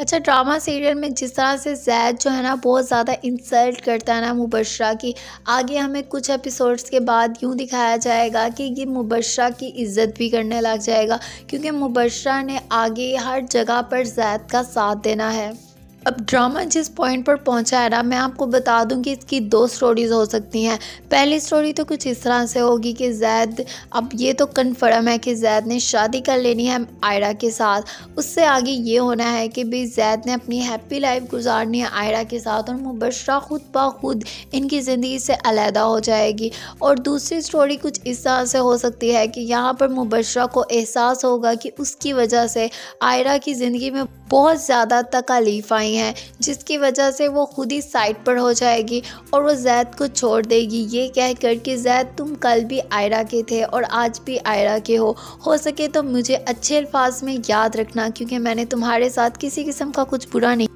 अच्छा drama serial में जिस तरह से जैद जो है ना, बहुत ज़्यादा इंसल्ट करता है ना मुबशरा की, आगे हमें कुछ एपिसोड्स के बाद यूँ दिखाया जाएगा कि ये मुबशरा की इज़्ज़त भी करने लग जाएगा, क्योंकि मुबशरा ने आगे हर जगह पर जैद का साथ देना है। अब ड्रामा जिस पॉइंट पर पहुँचा है ना, मैं आपको बता दूँ कि इसकी दो स्टोरीज़ हो सकती हैं। पहली स्टोरी तो कुछ इस तरह से होगी कि जैद, अब ये तो कन्फर्म है कि जैद ने शादी कर लेनी है आयरा के साथ। उससे आगे ये होना है कि भाई जैद ने अपनी हैप्पी लाइफ गुजारनी है आयरा के साथ और मुबशरा खुद ब खुद इनकी ज़िंदगी से अलहदा हो जाएगी। और दूसरी स्टोरी कुछ इस तरह से हो सकती है कि यहाँ पर मुबशरा को एहसास होगा कि उसकी वजह से आयरा की ज़िंदगी में बहुत ज़्यादा तकालीफ आई हैं, जिसकी वजह से वो खुद ही साइड पर हो जाएगी और वो जैद को छोड़ देगी। ये कह कर कि जैद, तुम कल भी आयरा के थे और आज भी आयरा के हो। हो सके तो मुझे अच्छे अल्फाज में याद रखना, क्योंकि मैंने तुम्हारे साथ किसी किस्म का कुछ बुरा नहीं